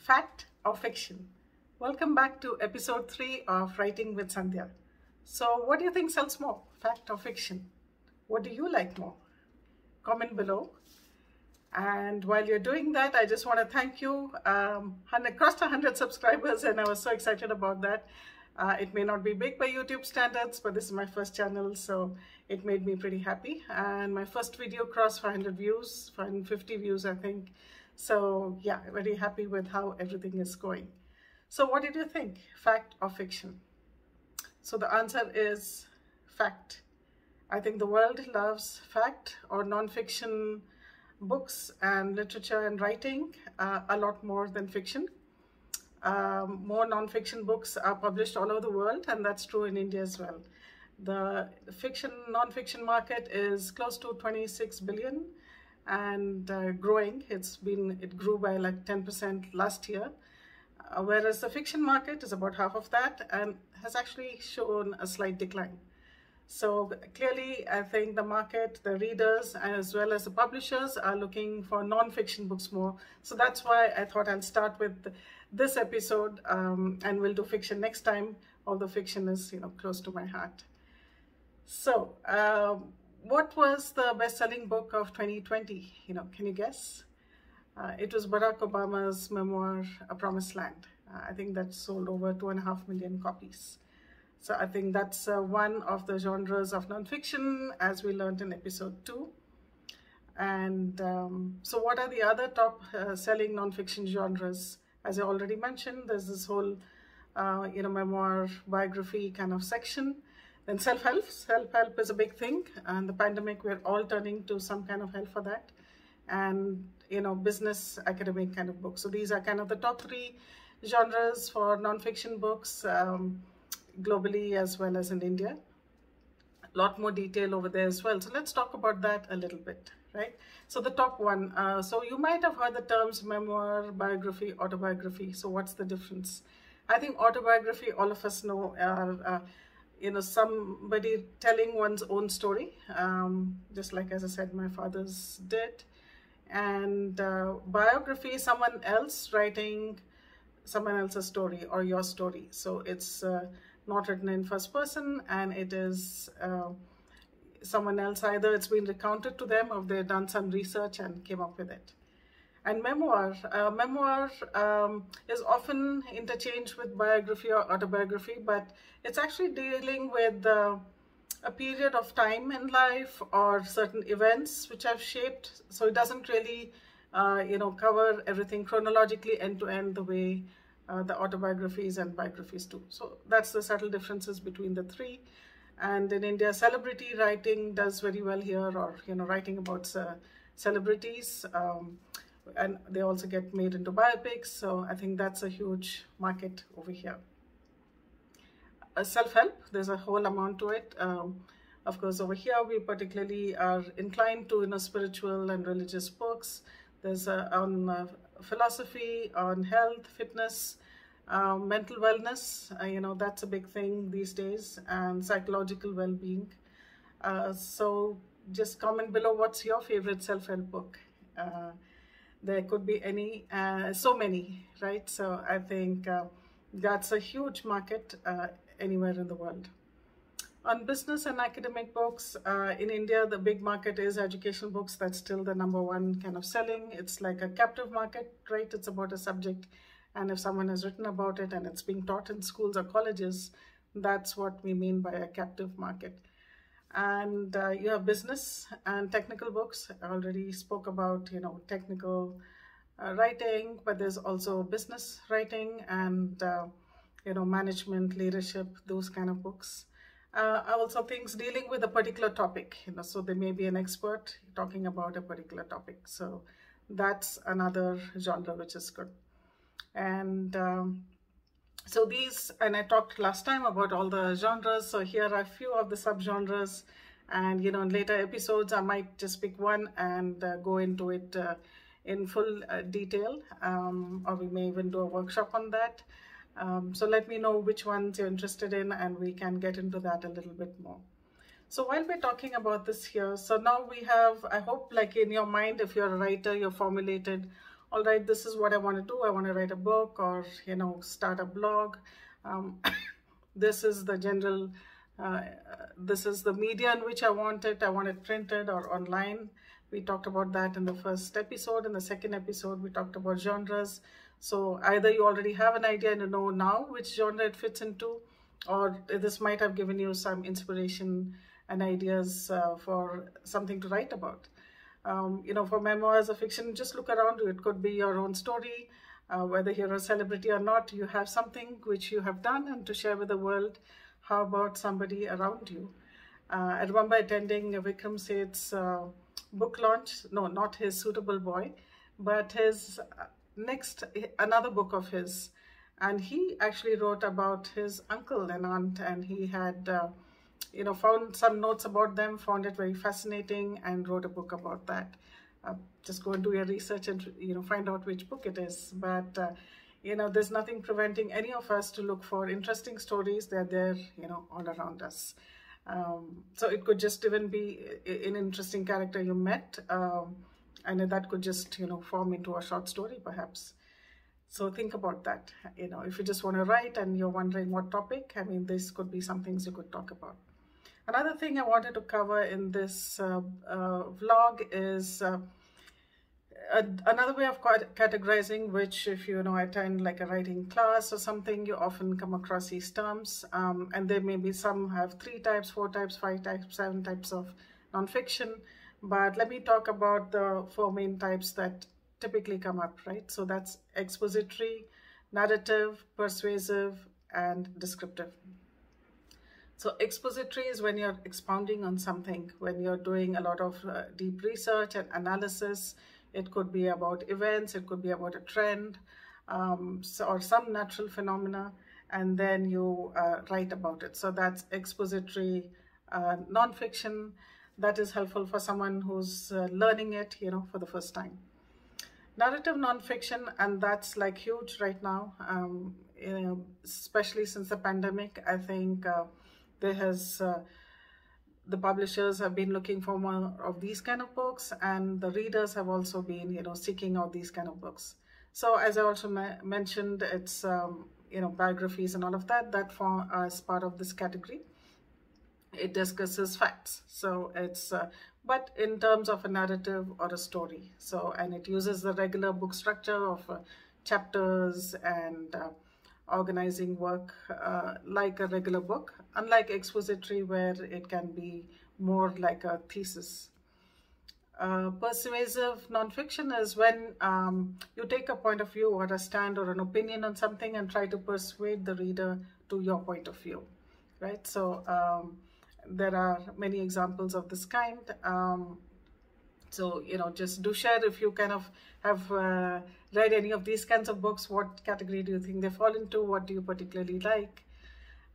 fact or fiction? Welcome back to episode 3 of Writing with Sandhya. So, what do you think sells more, fact or fiction? What do you like more? Comment below. And while you're doing that, I just want to thank you. Um, crossed 100 subscribers, and I was so excited about that. Uh, it may not be big by YouTube standards, but this is my first channel, so it made me pretty happy. And my first video crossed 500 views, 550 views, I think. So yeah, very happy with how everything is going. So what did you think, fact or fiction? So the answer is fact. I think the world loves fact or non-fiction books and literature and writing uh, a lot more than fiction. Um, more non-fiction books are published all over the world and that's true in India as well. The fiction, non-fiction market is close to 26 billion and uh, growing. It's been it grew by like 10% last year, uh, whereas the fiction market is about half of that and has actually shown a slight decline. So clearly, I think the market, the readers, as well as the publishers are looking for non-fiction books more. So that's why I thought I'll start with this episode um, and we'll do fiction next time, although fiction is, you know, close to my heart. So, um, what was the best-selling book of 2020? You know, can you guess? Uh, it was Barack Obama's memoir, A Promised Land. Uh, I think that sold over two and a half million copies. So I think that's uh, one of the genres of nonfiction, as we learned in episode two. And um, so what are the other top uh, selling nonfiction genres? As I already mentioned, there's this whole, uh, you know, memoir, biography kind of section. Then self-help, self-help is a big thing. And the pandemic, we're all turning to some kind of help for that. And, you know, business, academic kind of books. So these are kind of the top three genres for nonfiction books um, globally as well as in India. A lot more detail over there as well. So let's talk about that a little bit, right? So the top one, uh, so you might have heard the terms memoir, biography, autobiography. So what's the difference? I think autobiography, all of us know, are uh, you know, somebody telling one's own story, um, just like as I said, my father's did. And uh, biography, someone else writing someone else's story or your story. So it's uh, not written in first person and it is uh, someone else, either it's been recounted to them or they've done some research and came up with it. And memoir, uh, memoir um, is often interchanged with biography or autobiography, but it's actually dealing with uh, a period of time in life or certain events which have shaped. So it doesn't really, uh, you know, cover everything chronologically end to end the way uh, the autobiographies and biographies do. So that's the subtle differences between the three. And in India, celebrity writing does very well here, or you know, writing about celebrities. Um, and they also get made into biopics. So I think that's a huge market over here. Uh, Self-help, there's a whole amount to it. Um, of course, over here, we particularly are inclined to you know, spiritual and religious books. There's uh, on uh, philosophy, on health, fitness, uh, mental wellness. Uh, you know, that's a big thing these days, and psychological well-being. Uh, so just comment below what's your favorite self-help book there could be any, uh, so many, right? So I think uh, that's a huge market uh, anywhere in the world. On business and academic books, uh, in India, the big market is educational books. That's still the number one kind of selling. It's like a captive market, right? It's about a subject. And if someone has written about it and it's being taught in schools or colleges, that's what we mean by a captive market and uh, you have business and technical books. I already spoke about, you know, technical uh, writing, but there's also business writing and, uh, you know, management, leadership, those kind of books. Uh, also things dealing with a particular topic, you know, so there may be an expert talking about a particular topic. So that's another genre which is good. And um, so these, and I talked last time about all the genres. So here are a few of the subgenres. And, you know, in later episodes, I might just pick one and uh, go into it uh, in full uh, detail. Um, or we may even do a workshop on that. Um, so let me know which ones you're interested in and we can get into that a little bit more. So while we're talking about this here, so now we have, I hope like in your mind, if you're a writer, you're formulated all right, this is what I want to do. I want to write a book or, you know, start a blog. Um, this is the general, uh, this is the media in which I want it. I want it printed or online. We talked about that in the first episode. In the second episode, we talked about genres. So either you already have an idea and you know now which genre it fits into, or this might have given you some inspiration and ideas uh, for something to write about. Um, you know, for memoirs or fiction, just look around. It could be your own story, uh, whether you're a celebrity or not, you have something which you have done and to share with the world. How about somebody around you? Uh, I remember attending Vikram Seth's uh, book launch, no, not his Suitable Boy, but his uh, next, another book of his. And he actually wrote about his uncle and aunt, and he had uh, you know, found some notes about them, found it very fascinating and wrote a book about that. Uh, just go and do your research and, you know, find out which book it is. But, uh, you know, there's nothing preventing any of us to look for interesting stories. They're there, you know, all around us. Um, so it could just even be an interesting character you met. Um, and that could just, you know, form into a short story perhaps. So think about that. You know, if you just want to write and you're wondering what topic, I mean, this could be some things you could talk about. Another thing I wanted to cover in this uh, uh, vlog is uh, a, another way of categorizing, which if you know attend like a writing class or something, you often come across these terms. Um, and there may be some have three types, four types, five types, seven types of nonfiction. But let me talk about the four main types that typically come up, right? So that's expository, narrative, persuasive, and descriptive. So expository is when you're expounding on something, when you're doing a lot of uh, deep research and analysis. It could be about events, it could be about a trend, um, so, or some natural phenomena, and then you uh, write about it. So that's expository uh, nonfiction. That is helpful for someone who's uh, learning it, you know, for the first time. Narrative nonfiction, and that's like huge right now, um, you know, especially since the pandemic. I think uh, there has uh, the publishers have been looking for more of these kind of books and the readers have also been you know seeking out these kind of books. So as i also mentioned it's um, you know biographies and all of that that form as part of this category. It discusses facts. So it's uh, but in terms of a narrative or a story so and it uses the regular book structure of uh, chapters and uh, organizing work uh, like a regular book, unlike expository where it can be more like a thesis. Uh, persuasive nonfiction is when um, you take a point of view or a stand or an opinion on something and try to persuade the reader to your point of view, right? So um, there are many examples of this kind. Um, so, you know, just do share if you kind of have uh, read any of these kinds of books. What category do you think they fall into? What do you particularly like?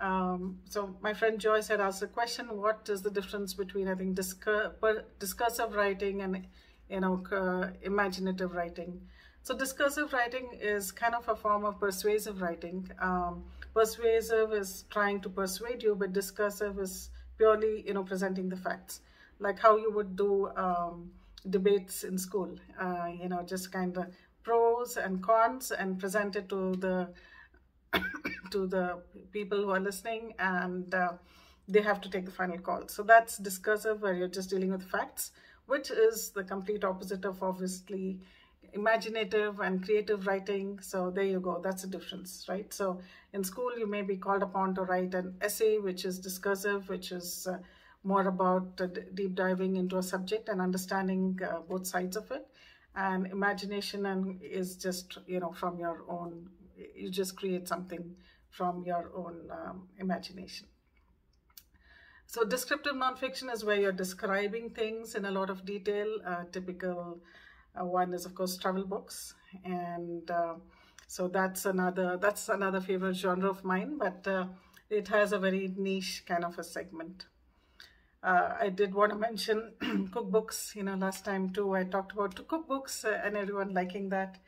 Um, so my friend Joyce had asked a question, what is the difference between, I think, discur discursive writing and, you know, uh, imaginative writing? So discursive writing is kind of a form of persuasive writing. Um, persuasive is trying to persuade you, but discursive is purely, you know, presenting the facts. Like how you would do um, debates in school, uh, you know, just kind of pros and cons and present it to the to the people who are listening and uh, they have to take the final call. So that's discursive where you're just dealing with facts, which is the complete opposite of obviously imaginative and creative writing. So there you go. That's the difference, right? So in school, you may be called upon to write an essay, which is discursive, which is uh, more about deep diving into a subject and understanding uh, both sides of it. And imagination and is just you know from your own you just create something from your own um, imagination. So descriptive nonfiction is where you're describing things in a lot of detail. Uh, typical uh, one is of course travel books. And uh, so that's another that's another favorite genre of mine. But uh, it has a very niche kind of a segment uh, I did want to mention cookbooks. You know, last time too, I talked about two cookbooks uh, and everyone liking that.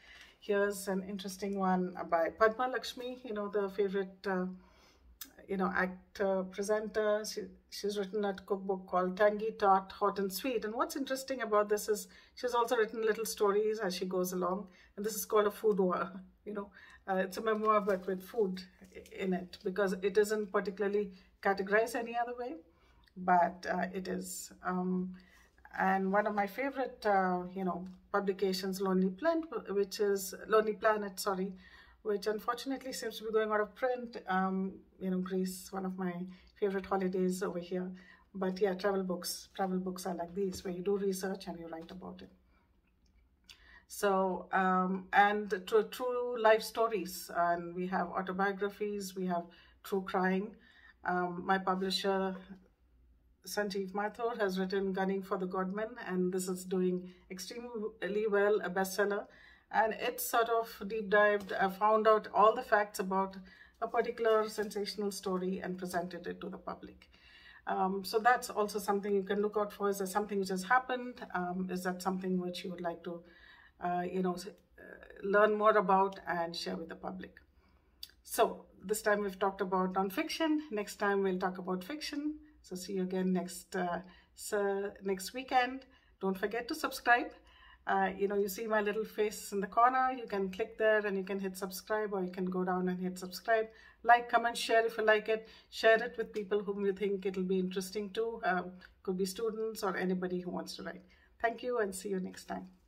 Here's an interesting one by Padma Lakshmi, you know, the favorite, uh, you know, actor, presenter. She, she's written a cookbook called Tangy, Tart, Hot and Sweet. And what's interesting about this is she's also written little stories as she goes along. And this is called a food war, you know. Uh, it's a memoir, but with food in it because it isn't particularly categorized any other way, but uh, it is. Um, and one of my favorite, uh, you know, publications, Lonely Planet, which is Lonely Planet, sorry, which unfortunately seems to be going out of print. Um, you know, Greece, one of my favorite holidays over here. But yeah, travel books, travel books are like these, where you do research and you write about it. So, um, and true, true life stories, and we have autobiographies, we have true crime. Um, my publisher, Sanjeev Mathur, has written Gunning for the Godman, and this is doing extremely well, a bestseller and it sort of deep dived, uh, found out all the facts about a particular sensational story and presented it to the public. Um, so that's also something you can look out for. Is there something which has happened? Um, is that something which you would like to, uh, you know, uh, learn more about and share with the public? So this time we've talked about nonfiction. Next time we'll talk about fiction. So see you again next uh, so next weekend. Don't forget to subscribe uh, you know, you see my little face in the corner. You can click there and you can hit subscribe or you can go down and hit subscribe. Like, comment, share if you like it. Share it with people whom you think it'll be interesting to. Um, could be students or anybody who wants to write. Thank you and see you next time.